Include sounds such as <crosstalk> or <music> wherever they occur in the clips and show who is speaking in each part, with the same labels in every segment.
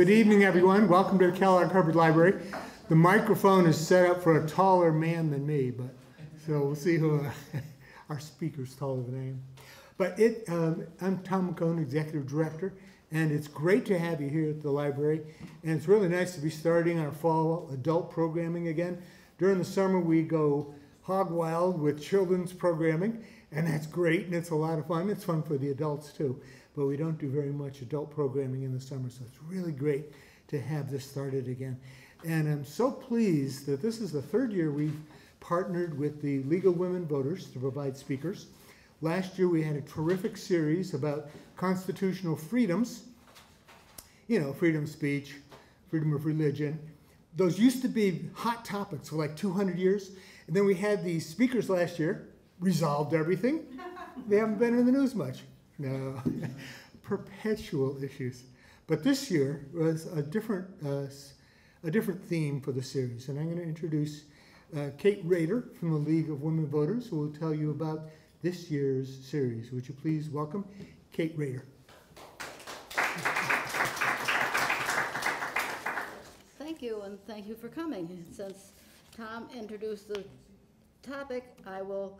Speaker 1: Good evening, everyone. Welcome to the Kellogg Hubbard Library. The microphone is set up for a taller man than me, but so we'll see who uh, <laughs> our speaker's taller than I am. But it, um, I'm Tom McKone, Executive Director, and it's great to have you here at the library. And it's really nice to be starting our fall adult programming again. During the summer, we go hog wild with children's programming, and that's great, and it's a lot of fun. It's fun for the adults too but we don't do very much adult programming in the summer, so it's really great to have this started again. And I'm so pleased that this is the third year we've partnered with the League of Women Voters to provide speakers. Last year we had a terrific series about constitutional freedoms, you know, freedom of speech, freedom of religion. Those used to be hot topics for like 200 years. And then we had these speakers last year, resolved everything. They haven't been in the news much. No, <laughs> perpetual issues. But this year was a different, uh, a different theme for the series. And I'm going to introduce uh, Kate Rader from the League of Women Voters, who will tell you about this year's series. Would you please welcome Kate Rader?
Speaker 2: Thank you, and thank you for coming. Since Tom introduced the topic, I will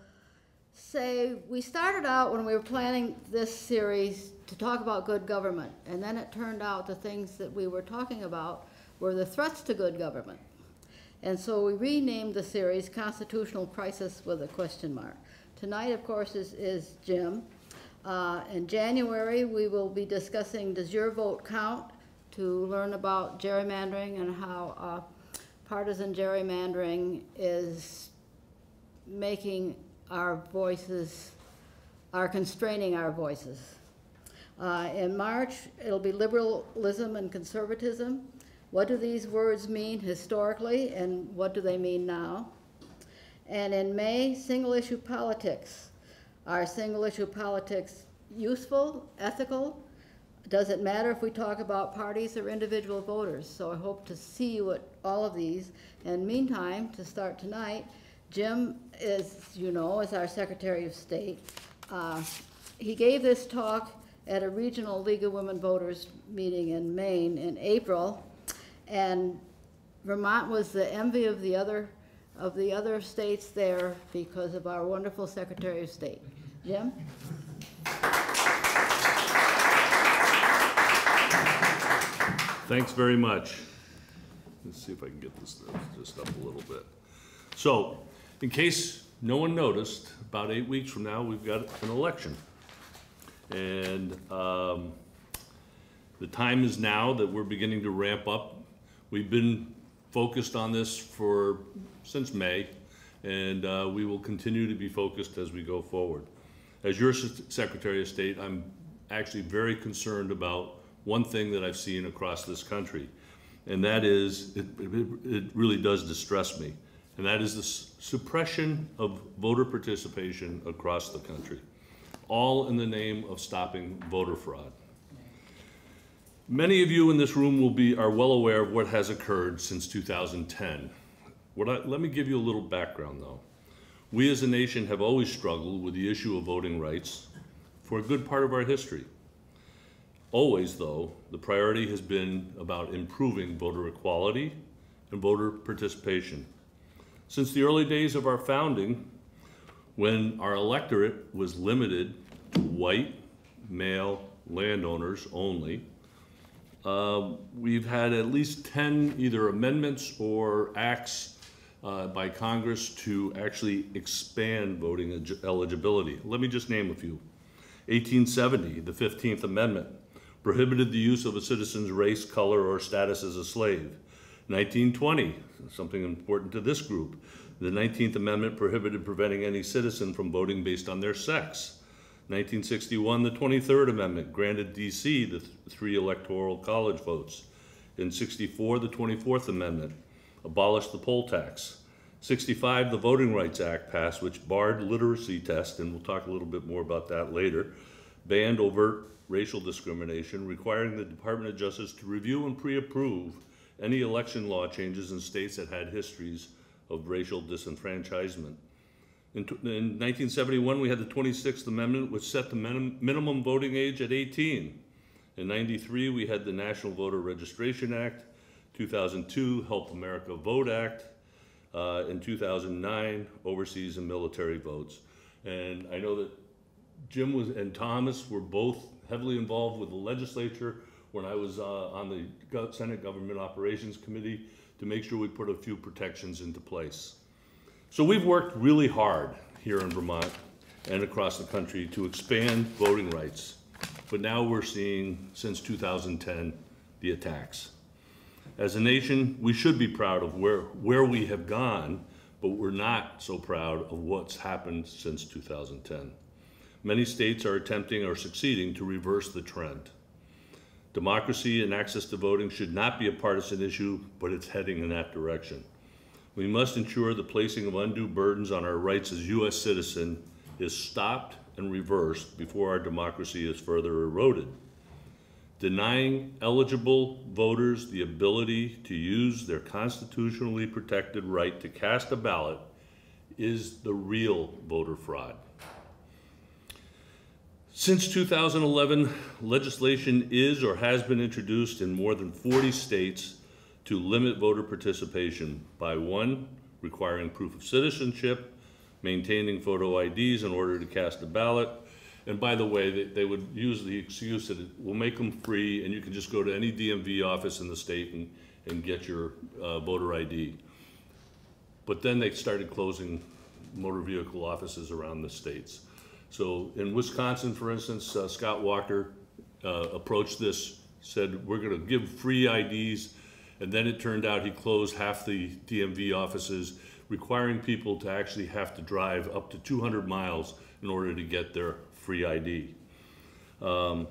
Speaker 2: say we started out when we were planning this series to talk about good government, and then it turned out the things that we were talking about were the threats to good government. And so we renamed the series Constitutional Crisis with a question mark. Tonight, of course, is, is Jim. Uh, in January, we will be discussing Does Your Vote Count? to learn about gerrymandering and how uh, partisan gerrymandering is making our voices, are constraining our voices. Uh, in March, it'll be liberalism and conservatism. What do these words mean historically, and what do they mean now? And in May, single issue politics. Are single issue politics useful, ethical? Does it matter if we talk about parties or individual voters? So I hope to see you at all of these. And meantime, to start tonight, Jim is, you know, is our Secretary of State. Uh, he gave this talk at a regional League of Women Voters meeting in Maine in April, and Vermont was the envy of the other of the other states there because of our wonderful Secretary of State. Jim?
Speaker 3: Thanks very much. Let's see if I can get this just up a little bit. So, in case no one noticed, about eight weeks from now, we've got an election. And um, the time is now that we're beginning to ramp up. We've been focused on this for since May, and uh, we will continue to be focused as we go forward. As your Secretary of State, I'm actually very concerned about one thing that I've seen across this country, and that is it, it, it really does distress me and that is the suppression of voter participation across the country, all in the name of stopping voter fraud. Many of you in this room will be are well aware of what has occurred since 2010. I, let me give you a little background though. We as a nation have always struggled with the issue of voting rights for a good part of our history. Always though, the priority has been about improving voter equality and voter participation since the early days of our founding, when our electorate was limited to white, male landowners only, uh, we've had at least 10 either amendments or acts uh, by Congress to actually expand voting eligibility. Let me just name a few. 1870, the 15th Amendment, prohibited the use of a citizen's race, color, or status as a slave. 1920, something important to this group. The 19th Amendment prohibited preventing any citizen from voting based on their sex. 1961, the 23rd Amendment granted D.C. the th three electoral college votes. In 64, the 24th Amendment abolished the poll tax. 65, the Voting Rights Act passed, which barred literacy tests, and we'll talk a little bit more about that later, banned overt racial discrimination, requiring the Department of Justice to review and pre-approve any election law changes in states that had histories of racial disenfranchisement. In, in 1971, we had the 26th Amendment, which set the minimum voting age at 18. In ninety-three, we had the National Voter Registration Act, two thousand two, Help America Vote Act, uh, in two thousand nine, overseas and military votes. And I know that Jim was, and Thomas were both heavily involved with the legislature when I was, uh, on the Senate Government Operations Committee to make sure we put a few protections into place. So we've worked really hard here in Vermont and across the country to expand voting rights. But now we're seeing, since 2010, the attacks. As a nation, we should be proud of where, where we have gone, but we're not so proud of what's happened since 2010. Many states are attempting or succeeding to reverse the trend. Democracy and access to voting should not be a partisan issue, but it's heading in that direction. We must ensure the placing of undue burdens on our rights as U.S. citizen is stopped and reversed before our democracy is further eroded. Denying eligible voters the ability to use their constitutionally protected right to cast a ballot is the real voter fraud. Since 2011, legislation is or has been introduced in more than 40 states to limit voter participation by one, requiring proof of citizenship, maintaining photo IDs in order to cast a ballot. And by the way, they, they would use the excuse that it will make them free and you can just go to any DMV office in the state and, and get your uh, voter ID. But then they started closing motor vehicle offices around the states. So in Wisconsin, for instance, uh, Scott Walker uh, approached this, said, we're gonna give free IDs. And then it turned out he closed half the DMV offices, requiring people to actually have to drive up to 200 miles in order to get their free ID. Um,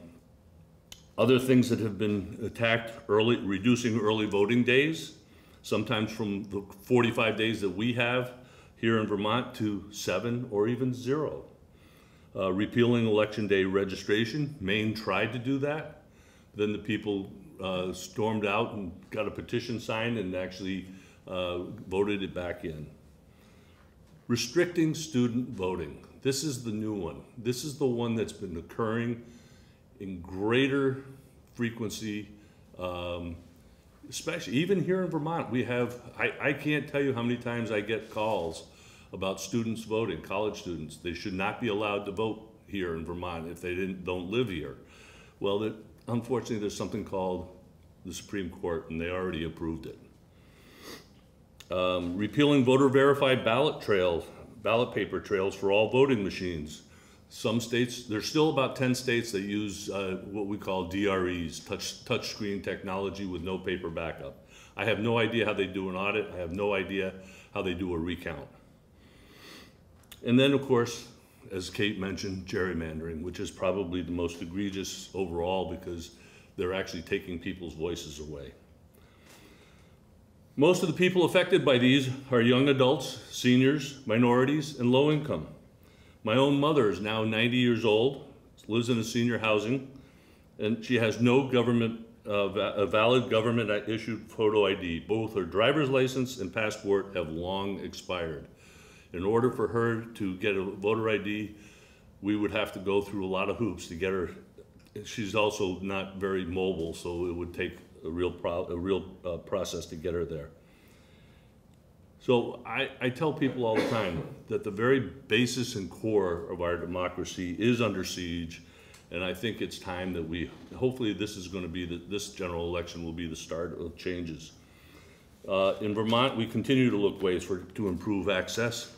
Speaker 3: Other things that have been attacked, early, reducing early voting days, sometimes from the 45 days that we have here in Vermont to seven or even zero. Uh, repealing election day registration, Maine tried to do that. Then the people uh, stormed out and got a petition signed and actually uh, voted it back in. Restricting student voting. This is the new one. This is the one that's been occurring in greater frequency, um, especially even here in Vermont. We have, I, I can't tell you how many times I get calls about students voting, college students. They should not be allowed to vote here in Vermont if they didn't, don't live here. Well, that, unfortunately, there's something called the Supreme Court, and they already approved it. Um, repealing voter verified ballot trails, ballot paper trails for all voting machines. Some states, there's still about ten states that use, uh, what we call DREs, touch-screen technology with no paper backup. I have no idea how they do an audit, I have no idea how they do a recount. And then, of course, as Kate mentioned, gerrymandering, which is probably the most egregious overall because they're actually taking people's voices away. Most of the people affected by these are young adults, seniors, minorities, and low income. My own mother is now 90 years old, lives in a senior housing, and she has no government, uh, a valid government issued photo ID. Both her driver's license and passport have long expired. In order for her to get a voter ID, we would have to go through a lot of hoops to get her. She's also not very mobile, so it would take a real a real uh, process to get her there. So I, I tell people all the time that the very basis and core of our democracy is under siege. And I think it's time that we, hopefully this is gonna be, the this general election will be the start of changes. Uh, in Vermont, we continue to look ways for, to improve access.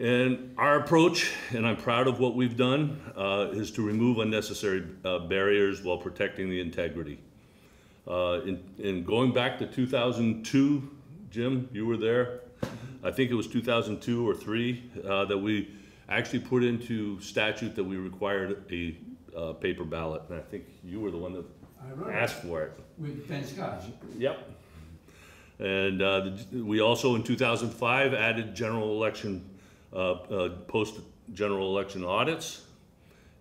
Speaker 3: And our approach, and I'm proud of what we've done, uh, is to remove unnecessary uh, barriers while protecting the integrity. Uh, in, in going back to 2002, Jim, you were there. I think it was 2002 or three uh, that we actually put into statute that we required a uh, paper ballot, and I think you were the one that
Speaker 4: I wrote it
Speaker 3: asked for it.
Speaker 4: with Ben Scott.
Speaker 3: Yep. And uh, the- we also, in 2005, added general election, post-general election audits.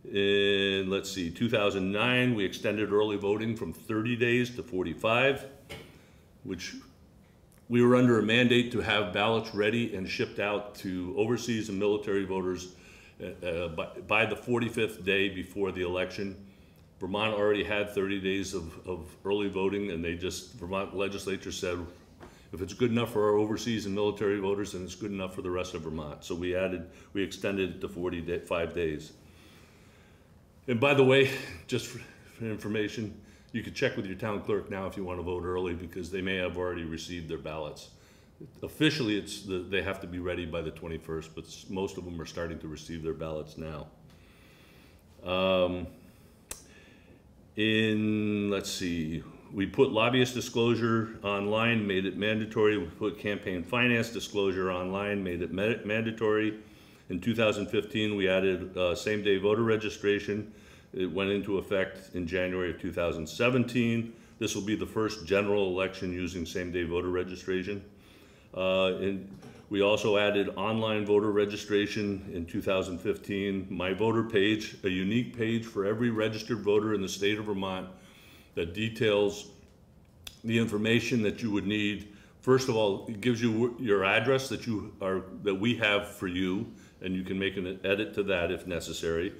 Speaker 3: In, let's see, 2009, we extended early voting from 30 days to 45, which we were under a mandate to have ballots ready and shipped out to overseas and military voters uh, uh, by by the 45th day before the election. Vermont already had 30 days of, of early voting, and they just, Vermont legislature said, if it's good enough for our overseas and military voters, then it's good enough for the rest of Vermont. So we added, we extended it to 45 days. And by the way, just for for information, you can check with your town clerk now if you want to vote early, because they may have already received their ballots. Officially, it's, the- they have to be ready by the 21st, but most of them are starting to receive their ballots now. Um, In, let's see, we put lobbyist disclosure online, made it mandatory. We put campaign finance disclosure online, made it mandatory. In 2015, we added uh, same-day voter registration. It went into effect in January of 2017. This will be the first general election using same-day voter registration. Uh, And we also added online voter registration in 2015, My Voter page, a unique page for every registered voter in the state of Vermont that details the information that you would need. First of all, it gives you your address that you are, that we have for you, and you can make an edit to that if necessary.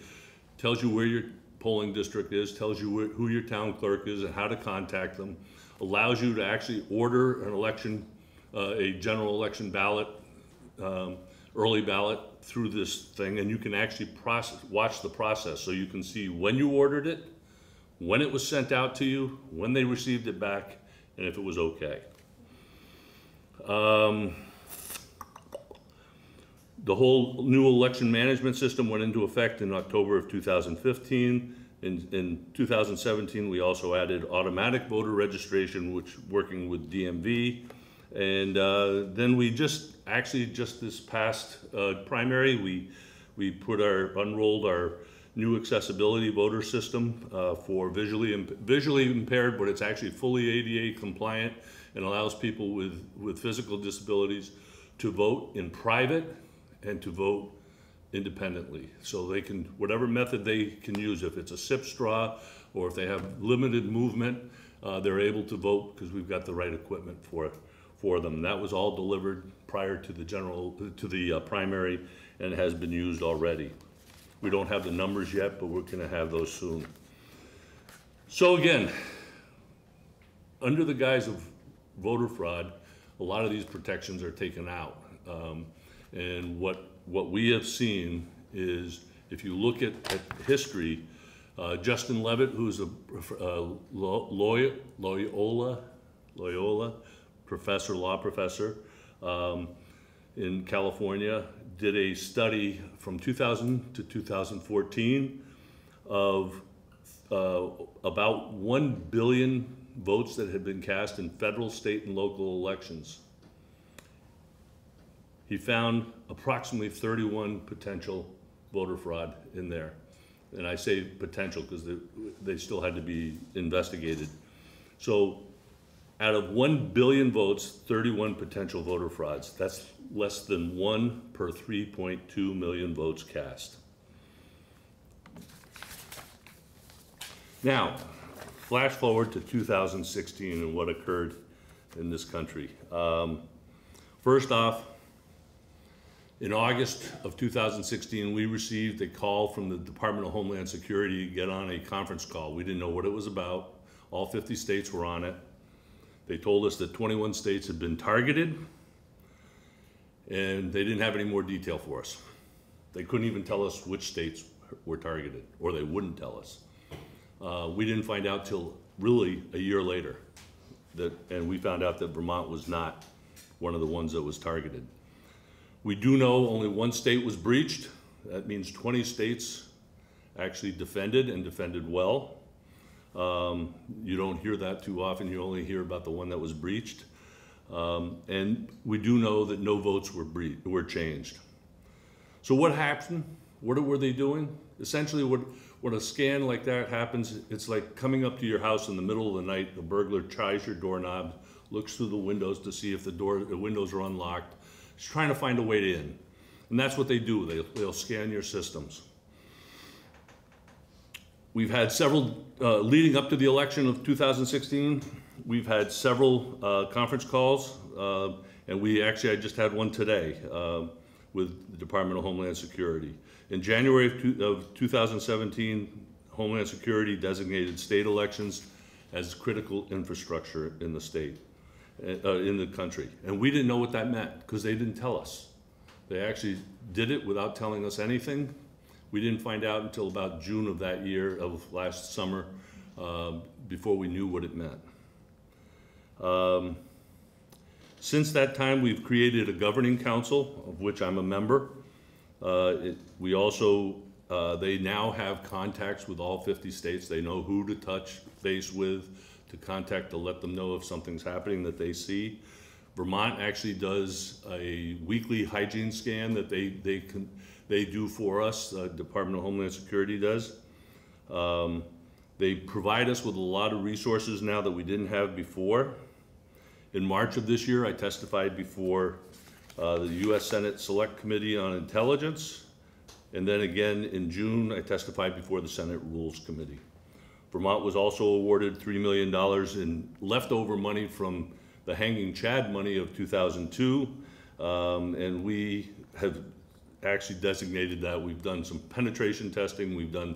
Speaker 3: Tells you where your polling district is, tells you who your town clerk is and how to contact them. Allows you to actually order an election, uh, a general election ballot, um, early ballot through this thing, and you can actually process, watch the process, so you can see when you ordered it, when it was sent out to you, when they received it back, and if it was okay. Um, The whole new election management system went into effect in October of 2015. In, in 2017, we also added automatic voter registration, which, working with DMV. And uh, then we just, actually, just this past uh, primary, we, we put our, unrolled our new accessibility voter system uh, for visually, imp- visually impaired, but it's actually fully ADA compliant and allows people with, with physical disabilities to vote in private and to vote independently. So they can, whatever method they can use, if it's a sip straw or if they have limited movement, uh, they're able to vote because we've got the right equipment for, for them. That was all delivered prior to the general, to the uh, primary and has been used already. We don't have the numbers yet, but we're gonna have those soon. So again, under the guise of voter fraud, a lot of these protections are taken out. Um, And what, what we have seen is, if you look at, at history, uh, Justin Levitt, who's a uh, Lo- Loy- Loyola, Loyola professor, law professor um, in California, did a study from 2000 to 2014 of uh, about 1 billion votes that had been cast in federal, state, and local elections. He found approximately 31 potential voter fraud in there. And I say potential because they, they still had to be investigated. So out of 1 billion votes, 31 potential voter frauds. That's less than one per 3.2 million votes cast. Now, flash forward to 2016 and what occurred in this country. Um, First off, in August of 2016, we received a call from the Department of Homeland Security to get on a conference call. We didn't know what it was about. All 50 states were on it. They told us that 21 states had been targeted, and they didn't have any more detail for us. They couldn't even tell us which states were targeted, or they wouldn't tell us. Uh, we didn't find out till really a year later, that, and we found out that Vermont was not one of the ones that was targeted. We do know only one state was breached. That means 20 states actually defended and defended well. Um, You don't hear that too often. You only hear about the one that was breached. Um, And we do know that no votes were bre, were changed. So what happened? What were they doing? Essentially, what, when a scan like that happens, it's like coming up to your house in the middle of the night, the burglar tries your doorknob, looks through the windows to see if the door, the windows are unlocked. He's trying to find a way in. And that's what they do. They, they'll scan your systems. We've had several, uh, leading up to the election of 2016, we've had several uh, conference calls, uh, and we actually, I just had one today uh, with the Department of Homeland Security. In January of two- of 2017, Homeland Security designated state elections as critical infrastructure in the state, uh, in the country. And we didn't know what that meant, because they didn't tell us. They actually did it without telling us anything. We didn't find out until about June of that year, of last summer, um, before we knew what it meant. Um, Since that time, we've created a governing council, of which I'm a member. Uh, it- We also, uh, they now have contacts with all 50 states. They know who to touch base with, to contact to let them know if something's happening that they see. Vermont actually does a weekly hygiene scan that they, they can, they do for us, uh, Department of Homeland Security does. Um, They provide us with a lot of resources now that we didn't have before. In March of this year, I testified before uh, the U.S. Senate Select Committee on Intelligence. And then again, in June, I testified before the Senate Rules Committee. Vermont was also awarded $3 million in leftover money from the Hanging Chad money of 2002. Um, And we have actually designated that. We've done some penetration testing. We've done,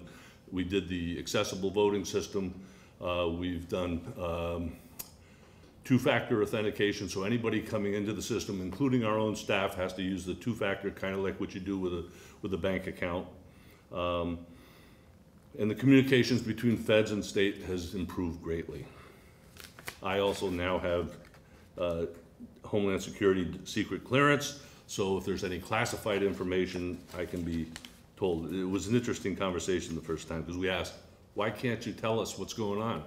Speaker 3: we did the accessible voting system. Uh, We've done um, two-factor authentication, so anybody coming into the system, including our own staff, has to use the two-factor, kind of like what you do with a, with a bank account. Um, And the communications between feds and state has improved greatly. I also now have uh, Homeland Security secret clearance, so if there's any classified information, I can be told. It was an interesting conversation the first time, because we asked, why can't you tell us what's going on?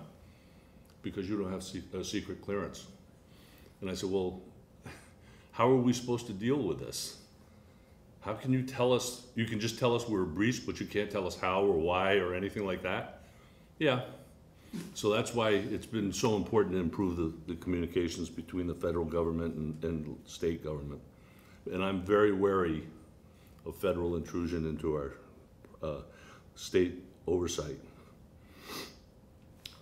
Speaker 3: Because you don't have secret clearance. And I said, well, <laughs> how are we supposed to deal with this? How can you tell us, you can just tell us we're breached, but you can't tell us how or why or anything like that? Yeah. So that's why it's been so important to improve the, the communications between the federal government and, and state government. And I'm very wary of federal intrusion into our, uh, state oversight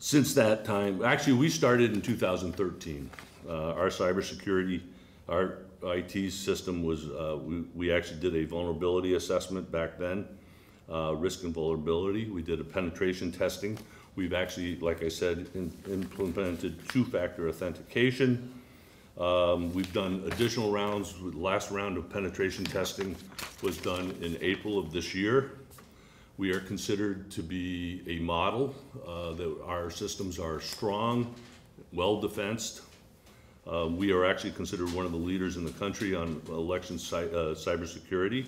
Speaker 3: since that time, actually, we started in 2013. Uh, Our cybersecurity, our IT system was, uh, we we actually did a vulnerability assessment back then, uh, risk and vulnerability. We did a penetration testing. We've actually, like I said, in- implemented two-factor authentication. Um, We've done additional rounds. The Last round of penetration testing was done in April of this year. We are considered to be a model, uh, that our systems are strong, well-defensed. Uh, We are actually considered one of the leaders in the country on election cy- uh, cybersecurity.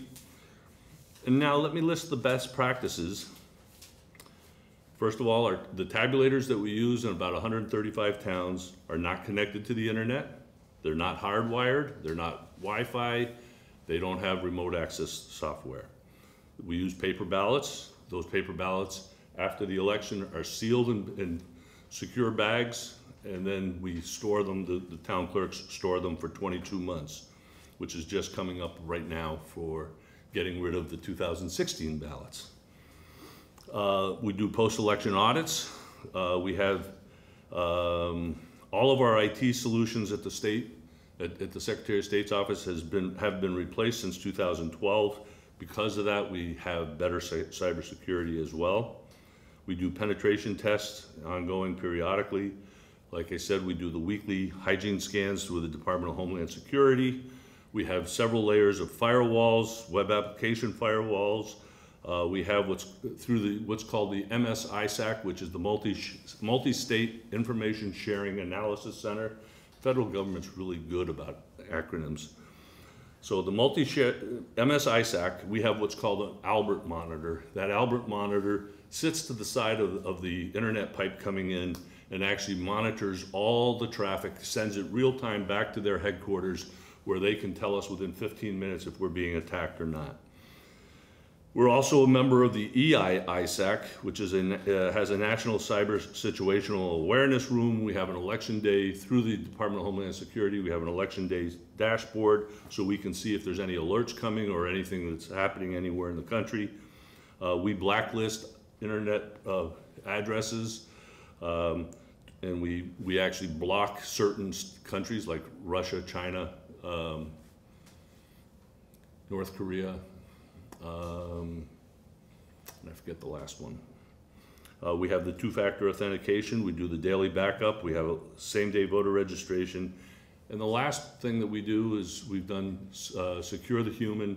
Speaker 3: And now let me list the best practices. First of all, our, the tabulators that we use in about 135 towns are not connected to the internet. They're not hardwired, they're not Wi-Fi, they don't have remote access software. We use paper ballots. Those paper ballots, after the election, are sealed in, in secure bags, and then we store them, the, the town clerks store them for twenty-two months, which is just coming up right now for getting rid of the two thousand sixteen ballots. Uh, we do post-election audits. Uh, we have, um, all of our IT solutions at the state, at, at the Secretary of State's office has been, have been replaced since two thousand twelve. Because of that, we have better cy- cybersecurity as well. We do penetration tests ongoing periodically. Like I said, we do the weekly hygiene scans through the Department of Homeland Security. We have several layers of firewalls, web application firewalls. Uh, we have what's through the, what's called the MS ISAC, which is the multi, multi-state information sharing analysis center. Federal government's really good about acronyms. So the multi-share, MS ISAC, we have what's called an Albert monitor. That Albert monitor sits to the side of, of the internet pipe coming in and actually monitors all the traffic, sends it real time back to their headquarters where they can tell us within 15 minutes if we're being attacked or not. We're also a member of the E EI ISAC, which is a, uh, has a National Cyber Situational Awareness Room. We have an election day through the Department of Homeland Security. We have an election day dashboard so we can see if there's any alerts coming or anything that's happening anywhere in the country. Uh, we blacklist internet uh, addresses, um, and we, we actually block certain countries like Russia, China, um, North Korea, um, I forget the last one. Uh, we have the two-factor authentication, we do the daily backup, we have same-day voter registration. And the last thing that we do is we've done, uh, Secure the Human,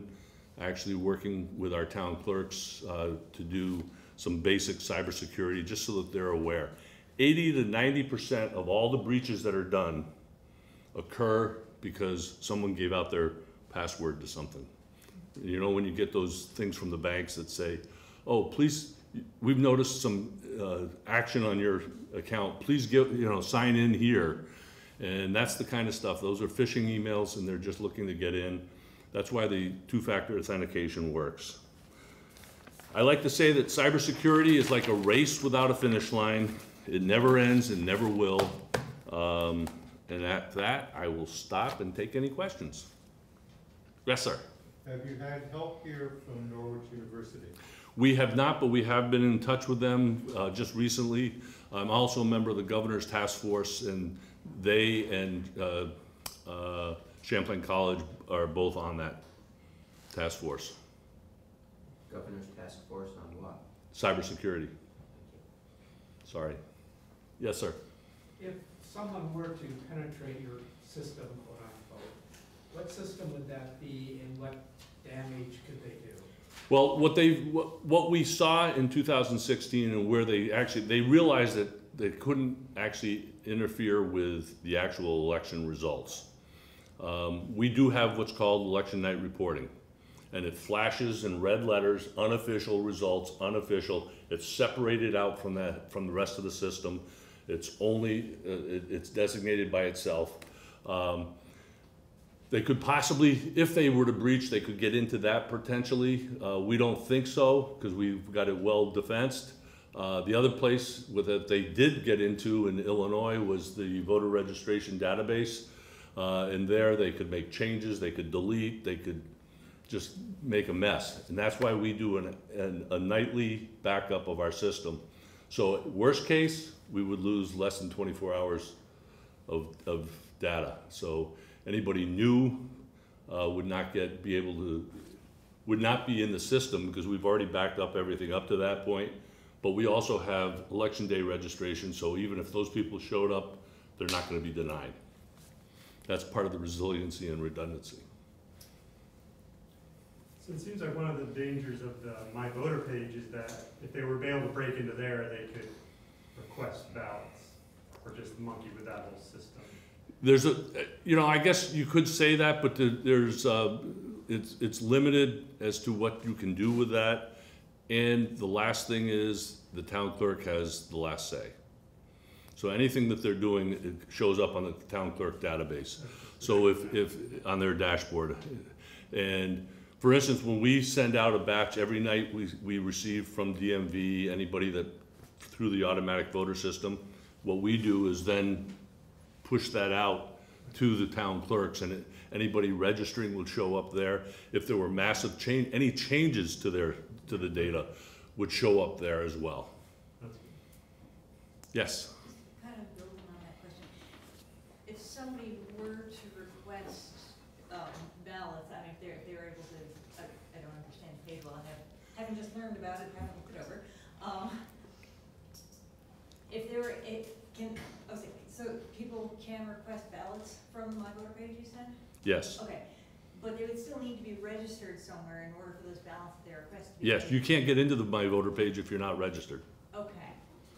Speaker 3: actually working with our town clerks, uh, to do some basic cybersecurity, just so that they're aware. Eighty to ninety percent of all the breaches that are done occur because someone gave out their password to something. You know, when you get those things from the banks that say, oh, please, we've noticed some uh, action on your account, please give, you know, sign in here. And that's the kind of stuff, those are phishing emails and they're just looking to get in. That's why the two-factor authentication works. I like to say that cybersecurity is like a race without a finish line. It never ends and never will. Um, and at that, I will stop and take any questions. Yes, sir.
Speaker 4: Have you had help here from Norwich University?
Speaker 3: We have not, but we have been in touch with them uh, just recently. I'm also a member of the governor's task force, and they and uh, uh, Champlain College are both on that task force.
Speaker 5: Governor's task force on what?
Speaker 3: Cybersecurity. Sorry. Yes, sir.
Speaker 6: If someone were to penetrate your system, quote unquote, what system would that be and what damage could they do?
Speaker 3: Well, what they, what we saw in 2016 and where they actually, they realized that they couldn't actually interfere with the actual election results. Um, We do have what's called election night reporting. And it flashes in red letters, unofficial results, unofficial. It's separated out from that, from the rest of the system. It's only, uh, it, it's designated by itself. Um, they could possibly, if they were to breach, they could get into that potentially. Uh, we don't think so, because we've got it well defensed. Uh, the other place that they did get into in Illinois was the voter registration database. Uh, and there they could make changes, they could delete, they could just make a mess. And that's why we do an, an, a nightly backup of our system. So worst case, we would lose less than twenty-four hours of, of data. So anybody new, uh, would not get, be able to, would not be in the system because we've already backed up everything up to that point. But we also have election day registration, so even if those people showed up, they're not gonna be denied. That's part of the resiliency and redundancy.
Speaker 7: So it seems like one of the dangers of the My Voter page is that if they were able to break into there, they could request ballots or just monkey with that whole system.
Speaker 3: There's a, you know, I guess you could say that, but there- there's, uh, it's, it's limited as to what you can do with that. And the last thing is, the town clerk has the last say. So anything that they're doing, it shows up on the town clerk database. So if, if, on their dashboard. And for instance, when we send out a batch, every night we, we receive from DMV, anybody that, through the automatic voter system, what we do is then push that out to the town clerks, and anybody registering will show up there. If there were massive change, any changes to their, to the data would show up there as well. Yes,
Speaker 8: Kind of building on that question, if somebody were to request um, ballots, I mean, if they're, they're able to, I, I don't understand page law, I haven't just learned about it, haven't looked over. Um, If they were, it can, so- so people can request ballots from my voter page, you said?
Speaker 3: yes,
Speaker 8: Okay, but they would still need to be registered somewhere in order for those ballots that they request to be.
Speaker 3: yes, you can't get into the My Voter page if you're not registered.
Speaker 8: Okay,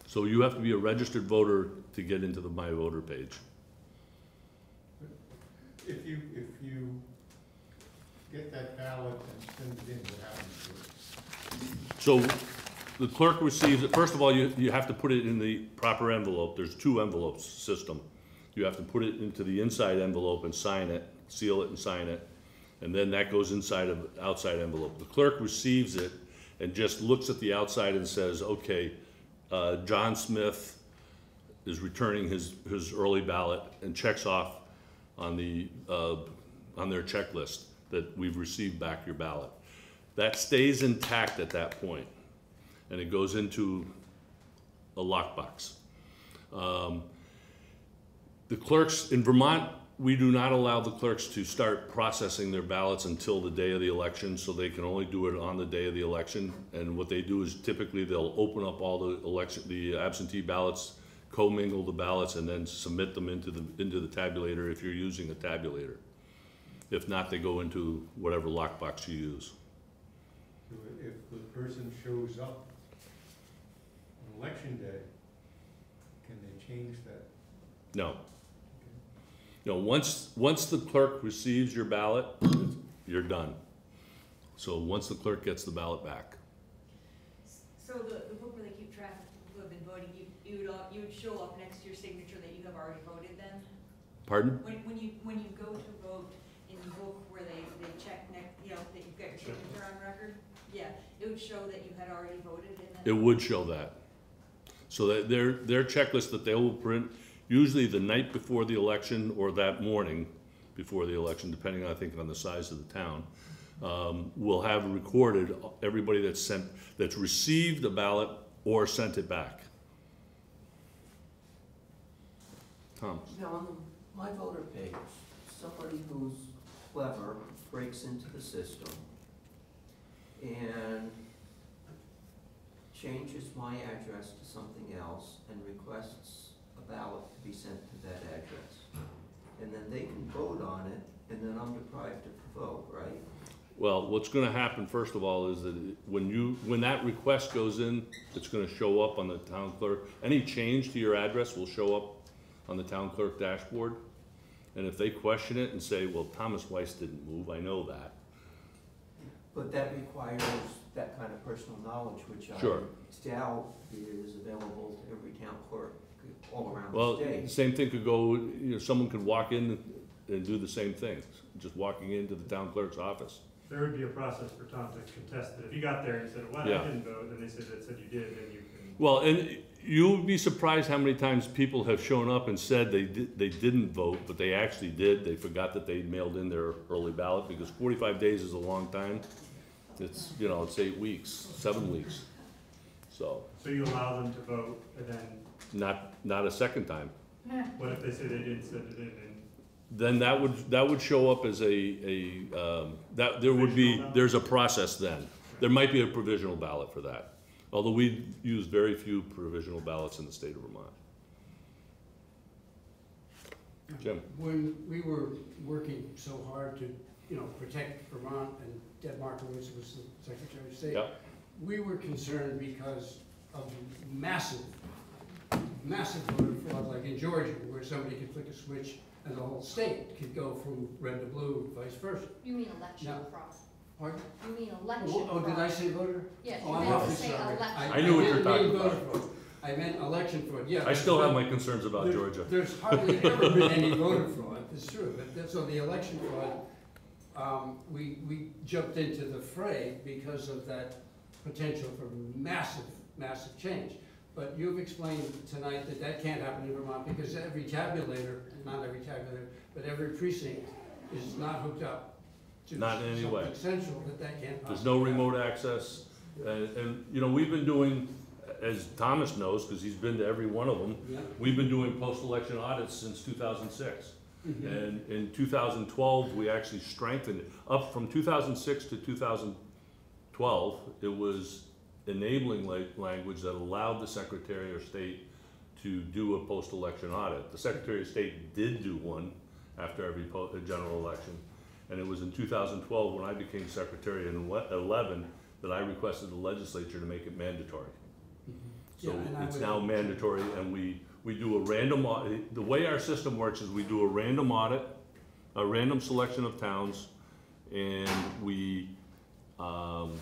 Speaker 3: So you have to be a registered voter to get into the My Voter page.
Speaker 4: If you, if you get that ballot and send it in, what happens to it?
Speaker 3: So the clerk receives it, first of all, you, you have to put it in the proper envelope, there's two envelopes system. You have to put it into the inside envelope and sign it, seal it and sign it, and then that goes inside of, outside envelope. The clerk receives it and just looks at the outside and says, okay, uh, John Smith is returning his, his early ballot and checks off on the, uh, on their checklist that we've received back your ballot. That stays intact at that point, and it goes into a lockbox. Um, The clerks, in Vermont, we do not allow the clerks to start processing their ballots until the day of the election, so they can only do it on the day of the election. And what they do is typically they'll open up all the election, the absentee ballots, commingle the ballots, and then submit them into the, into the tabulator if you're using a tabulator. If not, they go into whatever lockbox you use.
Speaker 4: So if the person shows up election day, can they change that?
Speaker 3: No. No, once, once the clerk receives your ballot, you're done. So once the clerk gets the ballot back.
Speaker 8: So the, the book where they keep track of people who have been voting, you, you would, uh, you would show up next to your signature that you have already voted then?
Speaker 3: Pardon?
Speaker 8: When, when you, when you go to vote in the book where they, they check next, you know, that you've got your signature on record? Yeah, it would show that you had already voted in that?
Speaker 3: It would show that. So that their, their checklist that they will print, usually the night before the election or that morning before the election, depending, I think, on the size of the town, um, will have recorded everybody that's sent, that's received a ballot or sent it back. Tom?
Speaker 5: Now, on the My Voter page, somebody who's clever breaks into the system and changes my address to something else and requests a ballot to be sent to that address. And then they can vote on it, and then I'm deprived of the vote, right?
Speaker 3: Well, what's gonna happen, first of all, is that when you, when that request goes in, it's gonna show up on the town clerk. Any change to your address will show up on the town clerk dashboard. And if they question it and say, well, Thomas Weiss didn't move, I know that.
Speaker 5: But that requires that kind of personal knowledge, which I
Speaker 3: Sure.
Speaker 5: doubt is available to every town clerk all around
Speaker 3: Well,
Speaker 5: the
Speaker 3: the
Speaker 5: state.
Speaker 3: same thing could go, you know, someone could walk in and do the same thing, just walking into the town clerk's office.
Speaker 7: There would be a process for Tom to contest it. If you got there and said, well, I
Speaker 3: Yeah.
Speaker 7: didn't vote, and they said, that said you did, then you can.
Speaker 3: Well, and you would be surprised how many times people have shown up and said they did, they didn't vote, but they actually did. They forgot that they mailed in their early ballot, because forty-five days is a long time. It's, you know, it's eight weeks, seven weeks. So,
Speaker 7: So you allow them to vote, and then
Speaker 3: not, not a second time.
Speaker 7: what if they say they didn't send it in, and
Speaker 3: Then that would, that would show up as a, a, um, that, there would be,
Speaker 7: Provisional ballot?
Speaker 3: there's a process then. There might be a provisional ballot for that, although we use very few provisional ballots in the state of Vermont. Jim?
Speaker 9: When we were working so hard to, you know, protect Vermont, and Deb Markowitz was the Secretary of State,
Speaker 3: Yeah.
Speaker 9: we were concerned because of massive, massive voter fraud, like in Georgia, where somebody could flick a switch and the whole state could go from red to blue, vice versa.
Speaker 10: You mean election
Speaker 9: No.
Speaker 10: fraud?
Speaker 9: Pardon?
Speaker 10: You mean election
Speaker 9: Oh,
Speaker 10: fraud?
Speaker 9: oh, did I say voter?
Speaker 10: Yes,
Speaker 9: Oh,
Speaker 10: you
Speaker 9: I'm
Speaker 10: meant to
Speaker 9: awfully
Speaker 10: say
Speaker 9: sorry.
Speaker 10: election.
Speaker 3: I knew what you're
Speaker 9: didn't mean
Speaker 3: talking
Speaker 9: voter
Speaker 3: about.
Speaker 9: fraud. I meant election fraud, yeah.
Speaker 3: I still have my concerns about
Speaker 9: There-
Speaker 3: Georgia.
Speaker 9: There's hardly ever been any voter fraud, it's true, but that's, so the election fraud, um, we, we jumped into the fray because of that potential for massive, massive change. But you've explained tonight that that can't happen in Vermont because every tabulator, not every tabulator, but every precinct is not hooked up to
Speaker 3: Not in any way.
Speaker 9: something central, that that can't
Speaker 3: There's
Speaker 9: possibly
Speaker 3: no
Speaker 9: happen.
Speaker 3: remote access, and, and, you know, we've been doing, as Thomas knows, because he's been to every one of them,
Speaker 9: Yeah.
Speaker 3: we've been doing post-election audits since two thousand six.
Speaker 9: Mhm.
Speaker 3: And in two thousand twelve, we actually strengthened, it. up from two thousand six to two thousand twelve, it was enabling la- language that allowed the Secretary of State to do a post-election audit. The Secretary of State did do one after every po- uh, general election. And it was in two thousand twelve, when I became Secretary in eleven, that I requested the legislature to make it mandatory. So
Speaker 9: Yeah,
Speaker 3: it's now mandatory, and we, we do a random, au- the way our system works is we do a random audit, a random selection of towns, and we, um,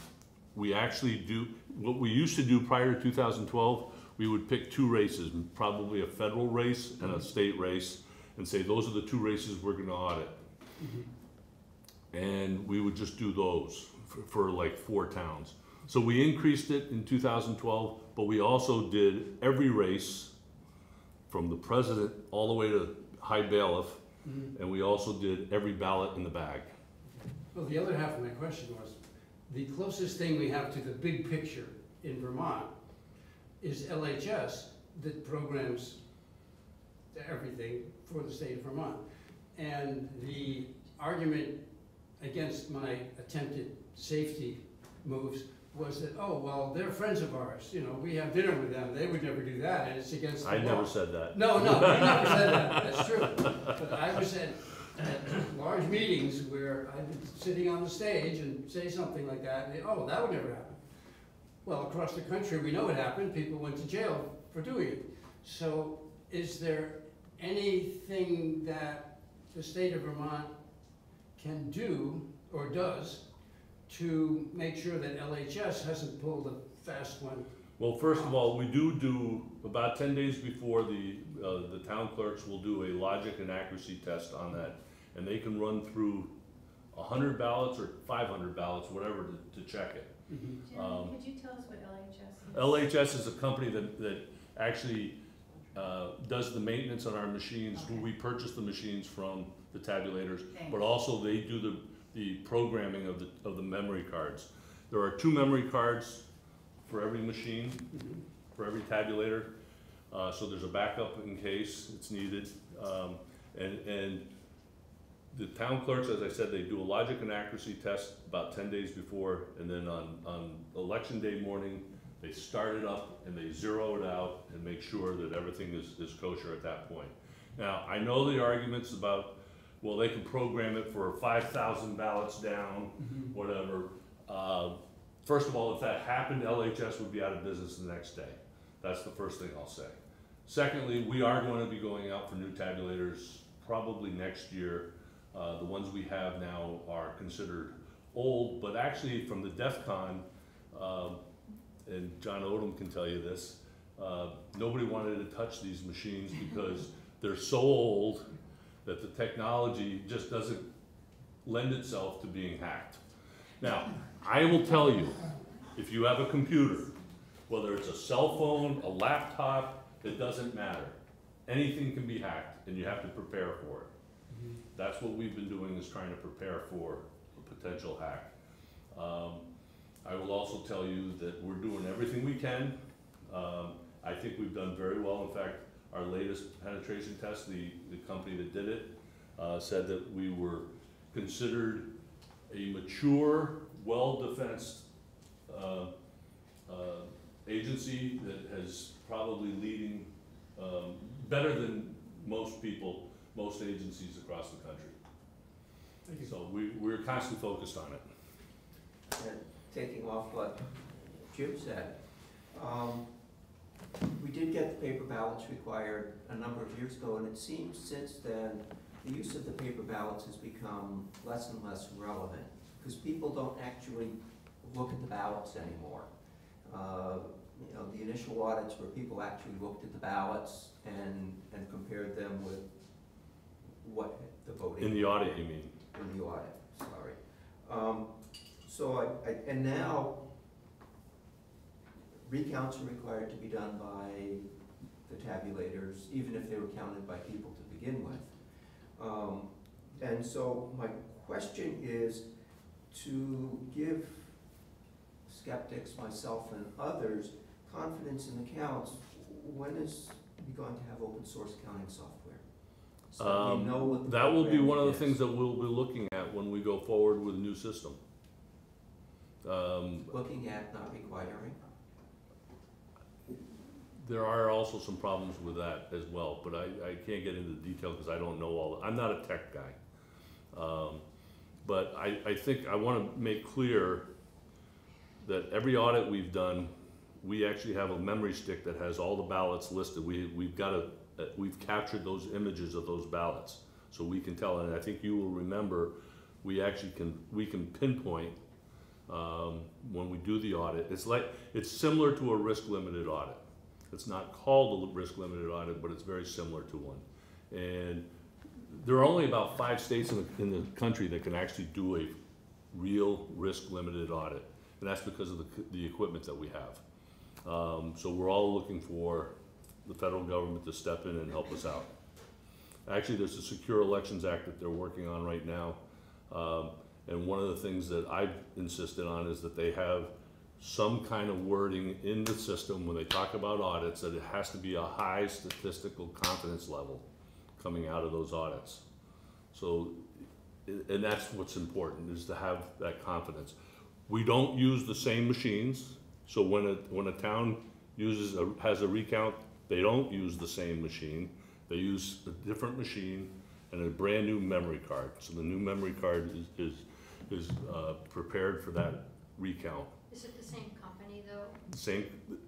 Speaker 3: we actually do, what we used to do prior to two thousand twelve, we would pick two races, probably a federal race and a state race, and say, those are the two races we're gonna audit. And we would just do those for, for like four towns. So we increased it in two thousand twelve, but we also did every race from the president all the way to high bailiff,
Speaker 9: Mhm.
Speaker 3: and we also did every ballot in the bag.
Speaker 9: Well, the other half of my question was, the closest thing we have to the big picture in Vermont is LHS that programs everything for the state of Vermont. And the argument against my attempted safety moves was that, oh, well, they're friends of ours, you know, we have dinner with them, they would never do that, and it's against the law.
Speaker 3: I never said that.
Speaker 9: No, no, you never said that, that's true. But I was at, at large meetings where I'd be sitting on the stage and say something like that, and they, oh, that would never happen. Well, across the country, we know it happened, people went to jail for doing it. So is there anything that the state of Vermont can do, or does, to make sure that LHS hasn't pulled a fast one?
Speaker 3: Well, first of all, we do do, about ten days before the, uh, the town clerks will do a logic and accuracy test on that. And they can run through a hundred ballots or five hundred ballots, whatever, to, to check it. Um,
Speaker 10: could you tell us what LHS is?
Speaker 3: LHS is a company that, that actually, uh, does the maintenance on our machines, who
Speaker 10: Okay.
Speaker 3: we purchase the machines from, the tabulators.
Speaker 10: Thanks.
Speaker 3: But also they do the, the programming of the, of the memory cards. There are two memory cards for every machine, for every tabulator. Uh, so there's a backup in case it's needed. Um, and, and the town clerks, as I said, they do a logic and accuracy test about ten days before, and then on, on election day morning, they start it up and they zero it out and make sure that everything is, is kosher at that point. Now, I know the arguments about, well, they can program it for five thousand ballots down, whatever. Uh, First of all, if that happened, LHS would be out of business the next day. That's the first thing I'll say. Secondly, we are going to be going out for new tabulators probably next year. Uh, the ones we have now are considered old, but actually from the DEF CON, um, and John Odom can tell you this, uh, nobody wanted to touch these machines because they're so old that the technology just doesn't lend itself to being hacked. Now, I will tell you, if you have a computer, whether it's a cell phone, a laptop, it doesn't matter. Anything can be hacked and you have to prepare for it. That's what we've been doing is trying to prepare for a potential hack. Um, I will also tell you that we're doing everything we can. Um, I think we've done very well. In fact, our latest penetration test, the, the company that did it, uh, said that we were considered a mature, well-defensed, uh, uh, agency that has probably leading, um, better than most people, most agencies across the country.
Speaker 9: Thank you.
Speaker 3: So we, we're constantly focused on it.
Speaker 5: And taking off what Jim said, um, we did get the paper ballots required a number of years ago, and it seems since then, the use of the paper ballots has become less and less relevant, because people don't actually look at the ballots anymore. Uh, You know, the initial audits where people actually looked at the ballots and, and compared them with what the voting.
Speaker 3: In the audit, you mean?
Speaker 5: in the audit, sorry. Um, so I, I, and now recounts are required to be done by the tabulators, even if they were counted by people to begin with. Um, and so my question is to give skeptics, myself and others, confidence in the counts, when is we going to have open source counting software? So we
Speaker 3: Um,
Speaker 5: know what the
Speaker 3: That will be one of the things that we'll be looking at when we go forward with a new system. Um,
Speaker 5: Looking at, not requiring.
Speaker 3: There are also some problems with that as well, but I, I can't get into the detail because I don't know all, I'm not a tech guy. Um, But I, I think, I want to make clear that every audit we've done, we actually have a memory stick that has all the ballots listed. We, we've got a, we've captured those images of those ballots, so we can tell, and I think you will remember, we actually can, we can pinpoint um, when we do the audit. It's like, it's similar to a risk-limited audit. It's not called a risk-limited audit, but it's very similar to one. And there are only about five states in the, in the country that can actually do a real risk-limited audit. And that's because of the, the equipment that we have. Um, so we're all looking for the federal government to step in and help us out. Actually, there's a Secure Elections Act that they're working on right now. Um, and one of the things that I've insisted on is that they have some kind of wording in the system when they talk about audits, that it has to be a high statistical confidence level coming out of those audits. So, and that's what's important, is to have that confidence. We don't use the same machines, so when a, when a town uses, a has a recount, they don't use the same machine. They use a different machine and a brand-new memory card. So the new memory card is, is, is, uh, prepared for that recount.
Speaker 10: Is it the same company though?
Speaker 3: Same,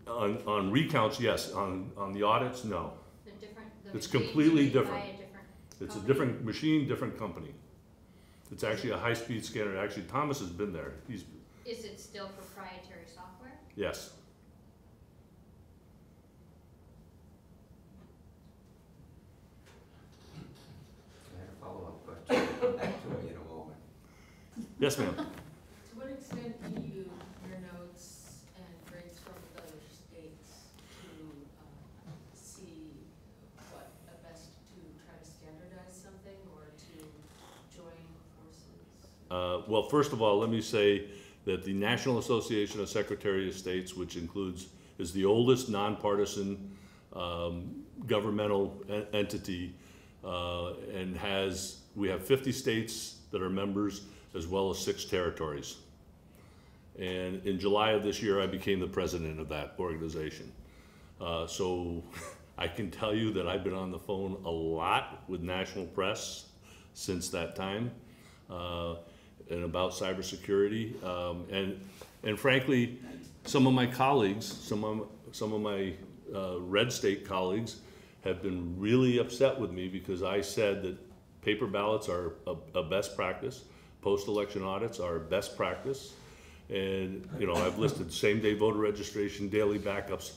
Speaker 3: on, on recounts, yes, on, on the audits, no.
Speaker 10: The different, the
Speaker 3: It's
Speaker 10: machines
Speaker 3: completely
Speaker 10: made by
Speaker 3: different.
Speaker 10: a different
Speaker 3: It's a
Speaker 10: company?
Speaker 3: different machine, different company. It's actually a high-speed scanner, actually Thomas has been there, he's,
Speaker 10: Is it still proprietary software?
Speaker 3: yes.
Speaker 5: I had a follow-up question, back to it in a moment.
Speaker 3: Yes, ma'am.
Speaker 11: To what extent do you, your notes and breaks from other states to um, see what, uh, best to try to standardize something or to join forces?
Speaker 3: Uh, Well, first of all, let me say that the National Association of Secretary of States, which includes, is the oldest nonpartisan um, governmental en- entity, uh, and has, we have 50 states that are members, as well as six territories. And in July of this year, I became the president of that organization. Uh, So <laughs> I can tell you that I've been on the phone a lot with national press since that time. Uh, and about cybersecurity. Um, and, and frankly, some of my colleagues, some of, some of my uh, red state colleagues have been really upset with me because I said that paper ballots are a, a best practice, post-election audits are best practice. And, you know, I've listed same-day voter registration, daily backups.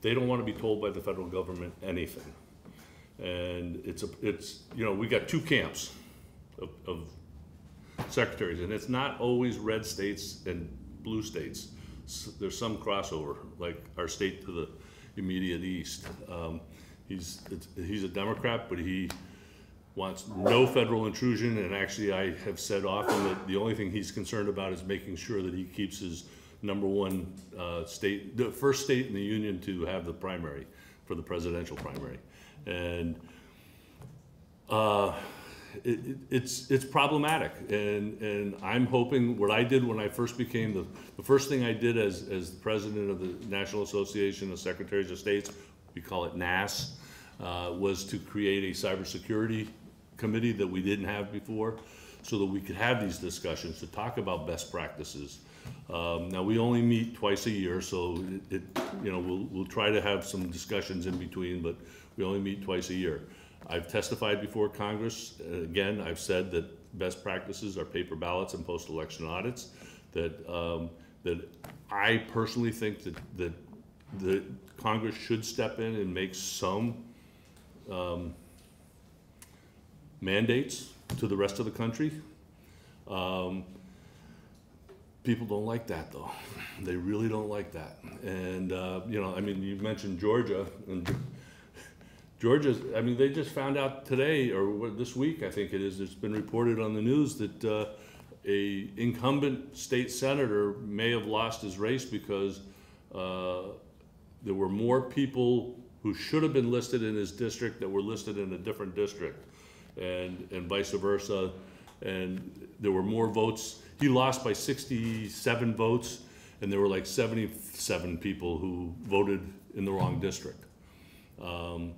Speaker 3: They don't want to be told by the federal government anything. And it's a, it's, you know, we got two camps of, of secretaries, and it's not always red states and blue states. There's some crossover, like our state to the immediate east. Um, He's, he's a Democrat, but he wants no federal intrusion, and actually, I have said often that the only thing he's concerned about is making sure that he keeps his number one uh, state, the first state in the union to have the primary, for the presidential primary. And uh, it, it- it's, it's problematic, and, and I'm hoping, what I did when I first became the, the first thing I did as, as the president of the National Association of Secretaries of States, we call it NASS, uh, was to create a cybersecurity committee that we didn't have before, so that we could have these discussions, to talk about best practices. Um, now, we only meet twice a year, so it, it, you know, we'll, we'll try to have some discussions in between, but we only meet twice a year. I've testified before Congress, again, I've said that best practices are paper ballots and post-election audits, that, um, that I personally think that, that, that Congress should step in and make some, um, mandates to the rest of the country. Um, people don't like that, though. They really don't like that. And, uh, you know, I mean, you mentioned Georgia, and Georgia, I mean, they just found out today, or this week, I think it is, it's been reported on the news that uh, a incumbent state senator may have lost his race because uh, there were more people who should have been listed in his district that were listed in a different district, and, and vice versa. And there were more votes. He lost by 67 votes, and there were like 77 people who voted in the wrong district. Um,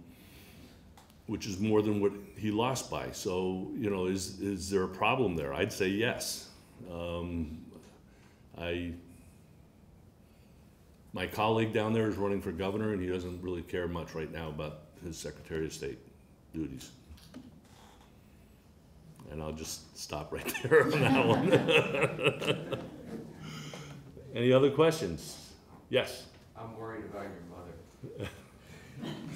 Speaker 3: which is more than what he lost by. So, you know, is, is there a problem there? I'd say yes. Um, I, my colleague down there is running for governor, and he doesn't really care much right now about his Secretary of State duties. And I'll just stop right <laughs> there on that one. <laughs> Any other questions? Yes?
Speaker 12: I'm worried about your mother. <laughs>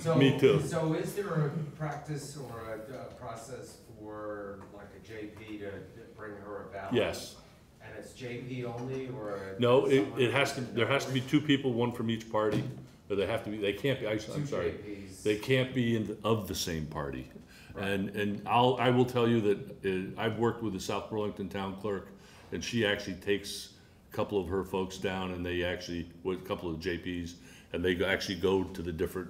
Speaker 12: So,
Speaker 3: Me too.
Speaker 12: So is there a practice or a, uh process for like a JP to bring her a ballot?
Speaker 3: Yes.
Speaker 12: And it's JP only or?
Speaker 3: No, it, it has to, there has to be two people, one from each party, or they have to be, they can't be, I-
Speaker 12: Two
Speaker 3: I'm sorry.
Speaker 12: JPs.
Speaker 3: They can't be in, the- of the same party. And, and I'll, I will tell you that, uh, I've worked with the South Burlington Town Clerk, and she actually takes a couple of her folks down, and they actually, with a couple of JPs, and they go- actually go to the different,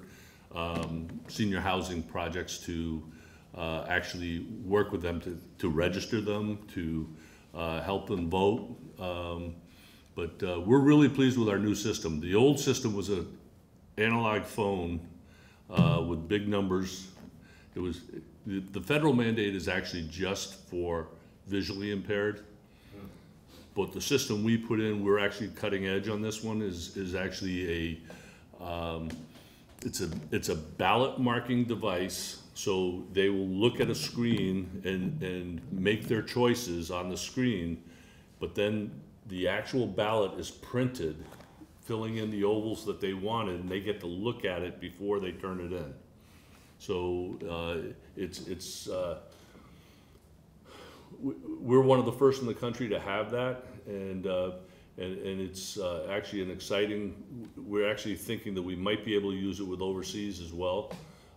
Speaker 3: um, senior housing projects to, uh, actually work with them to, to register them, to uh, help them vote. Um, But uh, we're really pleased with our new system. The old system was a analog phone uh, with big numbers. It was, the, the federal mandate is actually just for visually impaired. But the system we put in, we're actually cutting edge on this one, is, is actually a, um, it's a, it's a ballot marking device. So they will look at a screen and, and make their choices on the screen. But then the actual ballot is printed, filling in the ovals that they wanted, and they get to look at it before they turn it in. So, uh, it's, it's, uh, we- we're one of the first in the country to have that, and, uh, and, and it's uh, actually an exciting, we're actually thinking that we might be able to use it with overseas as well,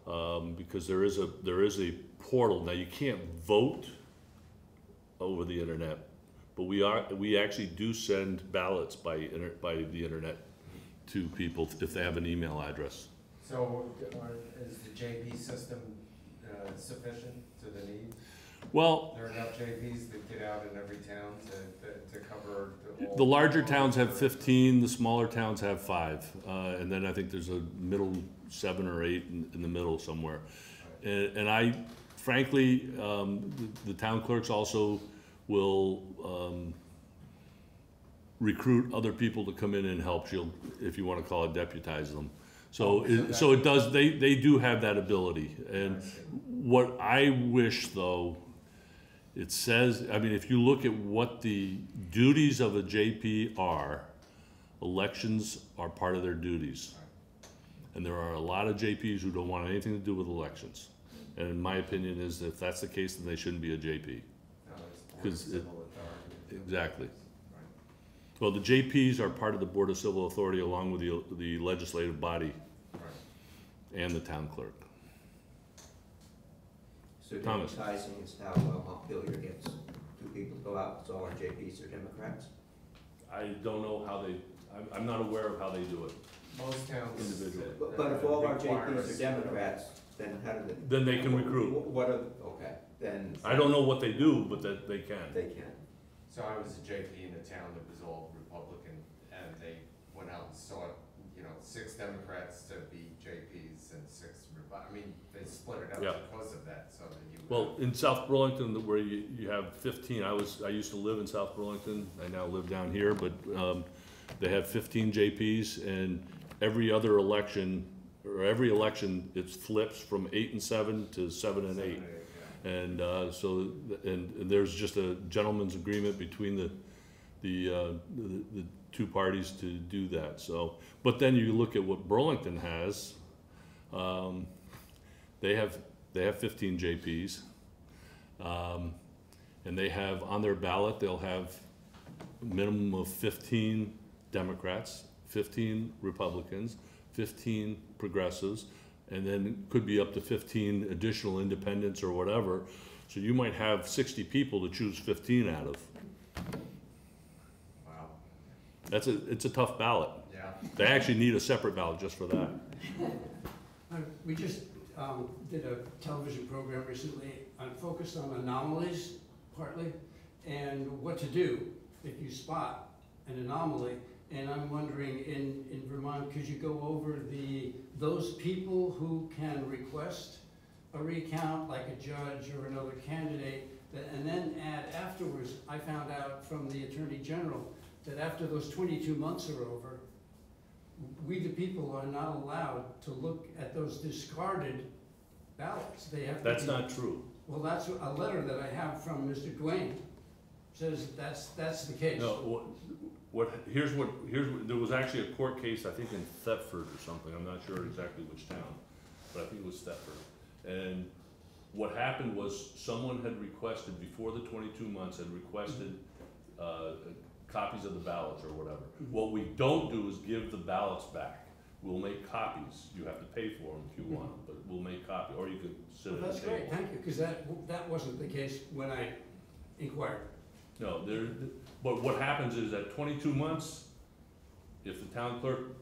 Speaker 3: um, because there is a, there is a portal, now you can't vote over the internet, but we are, we actually do send ballots by inter, by the internet to people if they have an email address.
Speaker 12: So are- is the JP system uh, sufficient to the need?
Speaker 3: Well,
Speaker 12: There are enough JPs that get out in every town to, to- to cover the whole?
Speaker 3: The larger towns have fifteen, the smaller towns have five, uh, and then I think there's a middle seven or eight in, in the middle somewhere. And, and I frankly, um, the, the town clerks also will, um, recruit other people to come in and help, she'll, if you wanna call it deputize them. So,
Speaker 12: Oh,
Speaker 3: it, so it does, they, they do have that ability, and what I wish, though, it says, I mean, if you look at what the duties of a JP are, elections are part of their duties. And there are a lot of JPs who don't want anything to do with elections. And my opinion is if that's the case, then they shouldn't be a JP.
Speaker 12: No, it's Board of
Speaker 3: 'Cause it- Exactly. Well, the JPs are part of the Board of Civil Authority along with the, the legislative body and the town clerk.
Speaker 5: So
Speaker 3: Thomas.
Speaker 5: advertising is how uh, Montpelier gets two people to go out, it's all our JPs are Democrats?
Speaker 3: I don't know how they, I'm, I'm not aware of how they do it.
Speaker 12: Most towns.
Speaker 3: Individually.
Speaker 5: But, but if all our JPs are Democrats, then how do they?
Speaker 3: Then they can recruit.
Speaker 5: Wh- What are, okay, then.
Speaker 3: I don't know what they do, but that they can.
Speaker 5: They can.
Speaker 12: So I was a JP in a town that was all Republican, and they went out and sought, you know, six Democrats to be JPs and six Repu, I mean, they split it
Speaker 3: Yeah.
Speaker 12: up because of that, so that you.
Speaker 3: Well, in South Burlington, where you, you have fifteen, I was, I used to live in South Burlington, I now live down here, but, um, they have fifteen JPs, and every other election, or every election, it flips from eight and seven to seven and eight. And, uh, so, and, and there's just a gentleman's agreement between the, the, uh, the, the two parties to do that, so. But then you look at what Burlington has, um, they have, they have fifteen JPs. Um, and they have, on their ballot, they'll have a minimum of fifteen Democrats, fifteen Republicans, fifteen progressives, and then could be up to fifteen additional independents or whatever. So you might have sixty people to choose fifteen out of.
Speaker 12: Wow,
Speaker 3: That's a, it's a tough ballot.
Speaker 12: yeah.
Speaker 3: They actually need a separate ballot just for that. <laughs>
Speaker 9: We just um, did a television program recently on, focused on anomalies partly, and what to do if you spot an anomaly. And I'm wondering, in, in Vermont, could you go over the, those people who can request a recount, like a judge or another candidate, that- and then add afterwards, I found out from the Attorney General that after those twenty-two months are over, we the people are not allowed to look at those discarded ballots. They have to
Speaker 3: That's
Speaker 9: be-
Speaker 3: not true.
Speaker 9: Well, that's a letter that I have from Mr. Duane, says that's, that's the case.
Speaker 3: No, what, what, here's what, here's, what- there was actually a court case, I think in Thetford or something, I'm not sure exactly which town, but I think it was Thetford. And what happened was, someone had requested, before the twenty-two months, had requested, uh, copies of the ballots or whatever. What we don't do is give the ballots back. We'll make copies, you have to pay for them if you want them, but we'll make copies, or you could sit
Speaker 9: Well,
Speaker 3: at a
Speaker 9: That's
Speaker 3: table.
Speaker 9: great, thank you, because that, that wasn't the case when I inquired.
Speaker 3: No, there, but what happens is at twenty-two months, if the town clerk,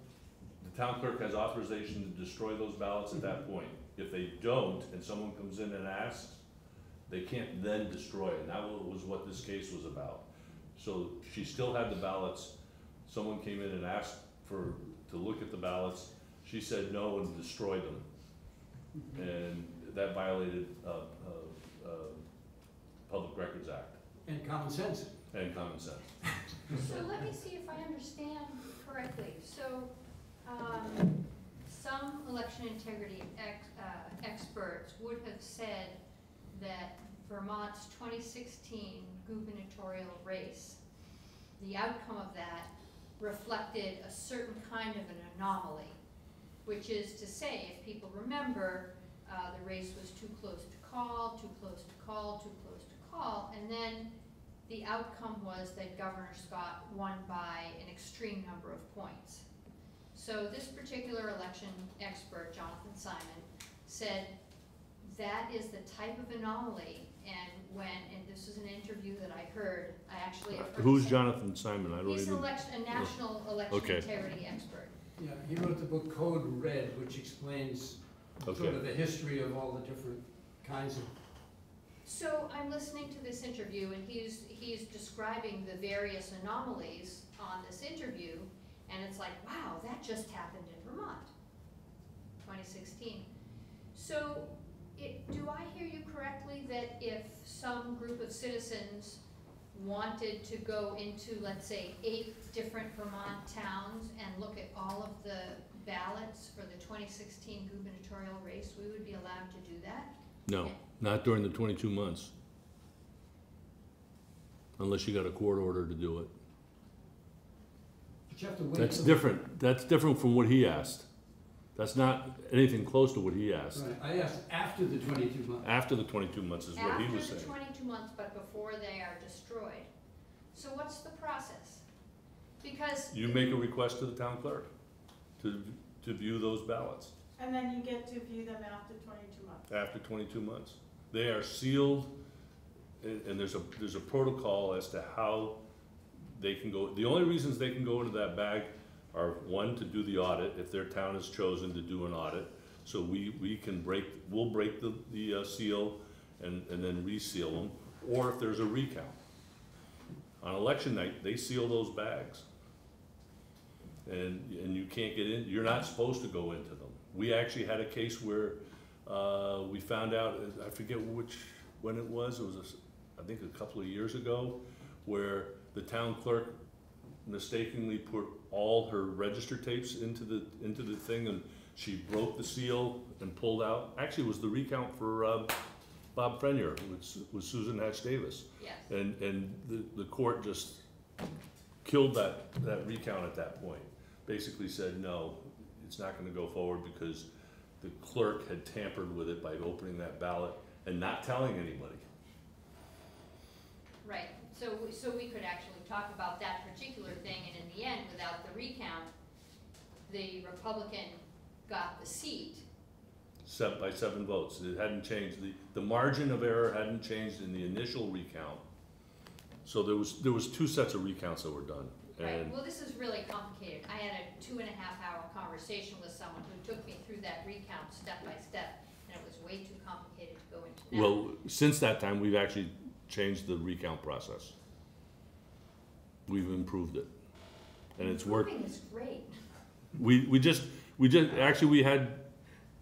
Speaker 3: the town clerk has authorization to destroy those ballots at that mm-hmm. point. If they don't, and someone comes in and asks, they can't then destroy it, and that wa- was what this case was about. So she still had the ballots, someone came in and asked for, to look at the ballots, she said no and destroyed them. And that violated, uh, uh, uh, Public Records Act
Speaker 9: And common sense.
Speaker 3: and common sense.
Speaker 10: So let me see if I understand correctly. So, um, some election integrity ex, uh, experts would have said that Vermont's twenty sixteen gubernatorial race, the outcome of that reflected a certain kind of an anomaly, which is to say, if people remember, uh, the race was too close to call, too close to call, too close to call, and then the outcome was that Governor Scott won by an extreme number of points. So this particular election expert, Jonathan Simon, said that is the type of anomaly, and when, and this is an interview that I heard, I actually uh, have heard.
Speaker 3: Who's
Speaker 10: say-
Speaker 3: Jonathan Simon? I don't
Speaker 10: He's an
Speaker 3: even,
Speaker 10: election, a national election
Speaker 3: Okay.
Speaker 10: integrity expert.
Speaker 9: Yeah, he wrote the book Code Red, which explains sort
Speaker 3: okay.
Speaker 9: of the history of all the different kinds of
Speaker 10: So I'm listening to this interview and he's, he's describing the various anomalies on this interview. And it's like, wow, that just happened in Vermont, twenty sixteen. So it, do I hear you correctly that if some group of citizens wanted to go into, let's say, eight different Vermont towns and look at all of the ballots for the twenty sixteen gubernatorial race, we would be allowed to do that?
Speaker 3: No, not during the twenty-two months. Unless you got a court order to do it.
Speaker 9: But you have to wait.
Speaker 3: That's
Speaker 9: till-
Speaker 3: different, that's different from what he asked. That's not anything close to what he asked.
Speaker 9: Right, I asked after the twenty-two months.
Speaker 3: After the twenty-two months is what he was
Speaker 10: After the
Speaker 3: saying.
Speaker 10: twenty-two months, but before they are destroyed. So what's the process? Because.
Speaker 3: You make a request to the town clerk to, to view those ballots
Speaker 13: And then you get to view them after twenty-two months.
Speaker 3: after twenty-two months. They are sealed, and, and there's a, there's a protocol as to how they can go, the only reasons they can go into that bag are, one, to do the audit, if their town has chosen to do an audit. So we, we can break, we'll break the, the uh, seal and, and then reseal them, or if there's a recount. On election night, they seal those bags. And, and you can't get in, you're not supposed to go into them. We actually had a case where, uh, we found out, I forget which, when it was, it was, a I think a couple of years ago, where the town clerk mistakenly put all her register tapes into the, into the thing, and she broke the seal and pulled out. Actually, it was the recount for, uh, Bob Frenier, with, with Susan Hatch Davis.
Speaker 10: Yes,
Speaker 3: And, and the, the court just killed that, that recount at that point. Basically said, no, it's not gonna go forward because the clerk had tampered with it by opening that ballot and not telling anybody.
Speaker 10: right. So, we- so we could actually talk about that particular thing, and in the end, without the recount, the Republican got the seat.
Speaker 3: Seven, by seven votes. It hadn't changed, the, the margin of error hadn't changed in the initial recount. So there was, there was two sets of recounts that were done.
Speaker 10: Right, well, this is really complicated. I had a two and a half hour conversation with someone who took me through that recount step by step, and it was way too complicated to go into now.
Speaker 3: Well, since that time, we've actually changed the recount process. We've improved it. And it's worked,
Speaker 10: Improving is great.
Speaker 3: we, we just, we just, actually, we had,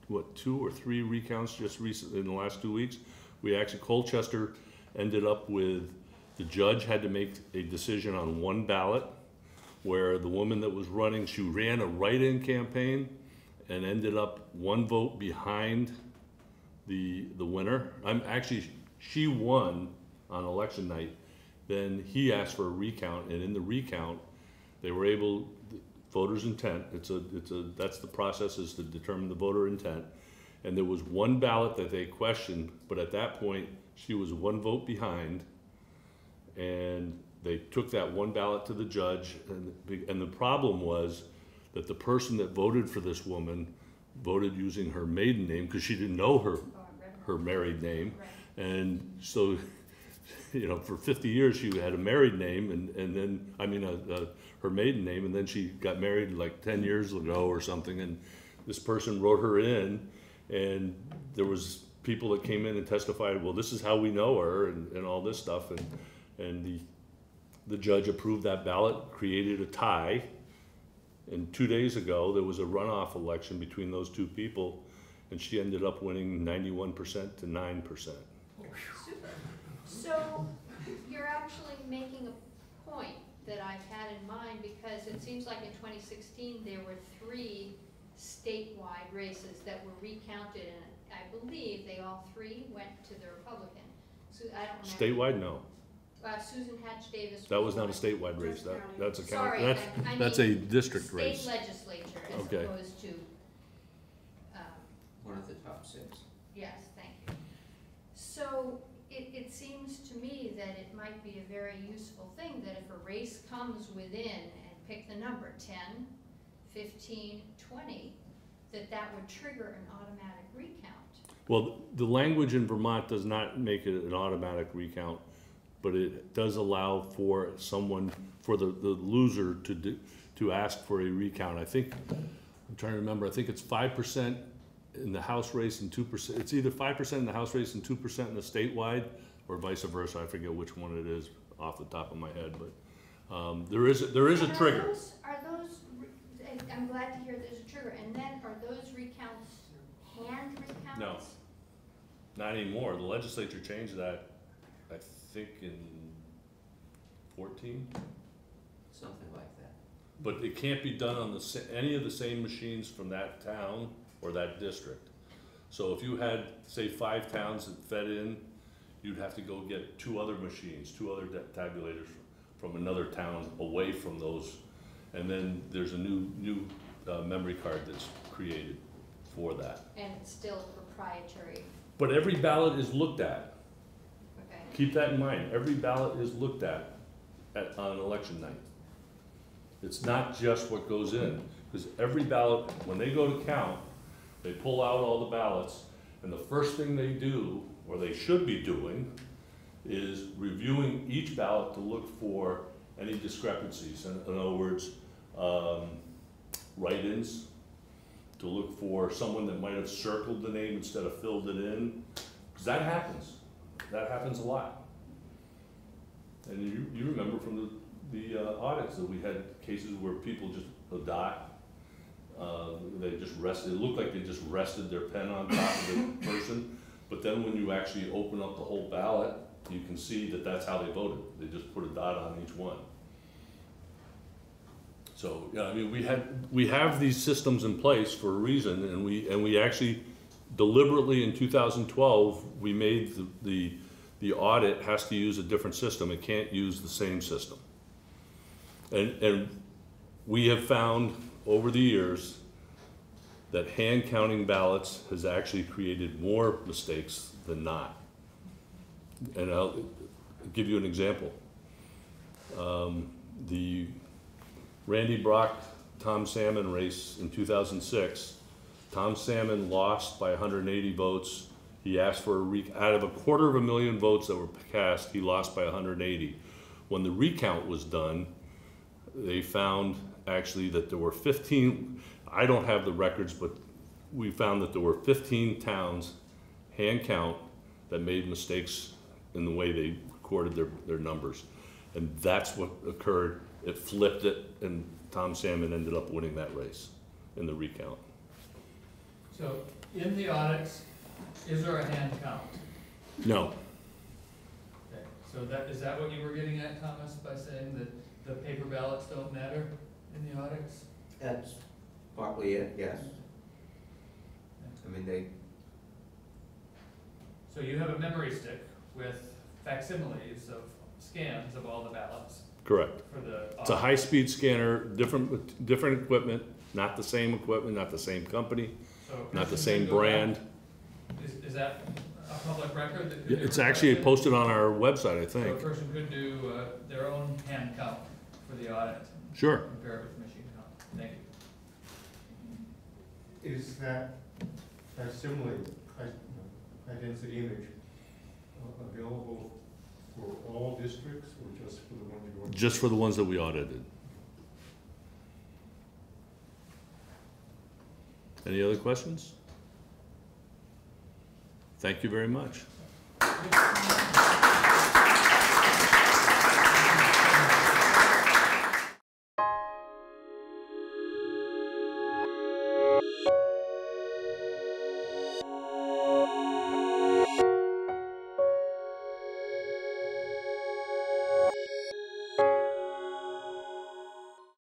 Speaker 3: what, two or three recounts just recent, in the last two weeks? We actually, Colchester ended up with, the judge had to make a decision on one ballot, where the woman that was running, she ran a write-in campaign and ended up one vote behind the, the winner. I'm, actually, she won on election night. Then he asked for a recount, and in the recount, they were able, voters' intent, it's a, it's a, that's the process, is to determine the voter intent. And there was one ballot that they questioned, but at that point, she was one vote behind. And they took that one ballot to the judge, and, the- and the problem was that the person that voted for this woman voted using her maiden name, because she didn't know her, her married name. And so, you know, for fifty years, she had a married name and, and then, I mean, uh, uh, her maiden name, and then she got married like ten years ago or something, and this person wrote her in, And there was people that came in and testified, well, this is how we know her and, and all this stuff. And, and the, the judge approved that ballot, created a tie. And two days ago, there was a runoff election between those two people, and she ended up winning ninety-one percent to nine percent.
Speaker 10: Super. So you're actually making a point that I've had in mind because it seems like in twenty sixteen, there were three statewide races that were recounted and I believe they all three went to the Republican. So I don't remember.
Speaker 3: Statewide, no.
Speaker 10: Uh, Susan Hatch Davis.
Speaker 3: That was not a statewide race, that, that's a county,
Speaker 10: Sorry,
Speaker 3: that's,
Speaker 10: I- I
Speaker 3: that's a
Speaker 10: mean
Speaker 3: district race.
Speaker 10: State legislature as
Speaker 3: Okay.
Speaker 10: opposed to, um,
Speaker 5: One of the top six.
Speaker 10: Yes, thank you. So it, it seems to me that it might be a very useful thing that if a race comes within and pick the number 10, 15, 20, that that would trigger an automatic recount.
Speaker 3: Well, the language in Vermont does not make it an automatic recount, but it does allow for someone, for the, the loser to do, to ask for a recount. I think, I'm trying to remember, I think it's five percent in the House race and two percent, it's either five percent in the House race and two percent in the statewide, or vice versa, I forget which one it is off the top of my head, but, um, there is, there is a
Speaker 10: And are
Speaker 3: trigger.
Speaker 10: those- Are those, I'm glad to hear there's a trigger, and then are those recounts hand recounts?
Speaker 3: No. Not anymore, the legislature changed that, I think in fourteen?
Speaker 5: Something like that.
Speaker 3: But it can't be done on the, sa- any of the same machines from that town or that district. So if you had, say, five towns that fed in, you'd have to go get two other machines, two other tabulators from another town away from those. And then there's a new, new, uh, memory card that's created for that.
Speaker 10: And it's still proprietary,
Speaker 3: But every ballot is looked at.
Speaker 10: okay?
Speaker 3: Keep that in mind, every ballot is looked at, at, on election night. It's not just what goes in, because every ballot, when they go to count, they pull out all the ballots, and the first thing they do, or they should be doing, is reviewing each ballot to look for any discrepancies. In, in other words, um, write-ins, to look for someone that might have circled the name instead of filled it in, because that happens. That happens a lot. And you, you remember from the, the uh, audits that we had cases where people just, a dot, uh, they just rested, it looked like they just rested their pen on top of the person, but then when you actually open up the whole ballot, you can see that that's how they voted, they just put a dot on each one. So, yeah, I mean, we had, we have these systems in place for a reason, and we, and we actually deliberately in two thousand twelve, we made the, the, the audit has to use a different system, it can't use the same system. And, and we have found over the years that hand counting ballots has actually created more mistakes than not. And I'll give you an example. Um, the Randy Brock, Tom Salmon race in two thousand six, Tom Salmon lost by hundred and eighty votes. He asked for a re, out of a quarter of a million votes that were cast, he lost by hundred and eighty. When the recount was done, they found actually that there were fifteen, I don't have the records, but we found that there were fifteen towns, hand count, that made mistakes in the way they recorded their, their numbers. And that's what occurred, it flipped it, and Tom Salmon ended up winning that race in the recount.
Speaker 6: So in the audits, is there a hand count?
Speaker 3: No,
Speaker 6: Okay, so that, is that what you were getting at, Thomas, by saying that the paper ballots don't matter in the audits?
Speaker 5: That's partly it, yes. I mean, they,
Speaker 6: So you have a memory stick with facsimiles of scans of all the ballots
Speaker 3: correct.
Speaker 6: for the.
Speaker 3: It's a high-speed scanner, different, different equipment, not the same equipment, not the same company,
Speaker 6: So
Speaker 3: not the same brand.
Speaker 6: Is, is that a public record that could
Speaker 3: Yeah,
Speaker 6: be
Speaker 3: It's actually
Speaker 6: requested?
Speaker 3: posted on our website, I
Speaker 6: So a
Speaker 3: think.
Speaker 6: person could do, uh, their own hand count for the audit,
Speaker 3: Sure.
Speaker 6: compare it with machine count, thank you.
Speaker 4: Is that facsimile, high, high density image uh, available for all districts or just for the ones you're going?
Speaker 3: Just for the ones that we audited. Any other questions? Thank you very much.
Speaker 6: You.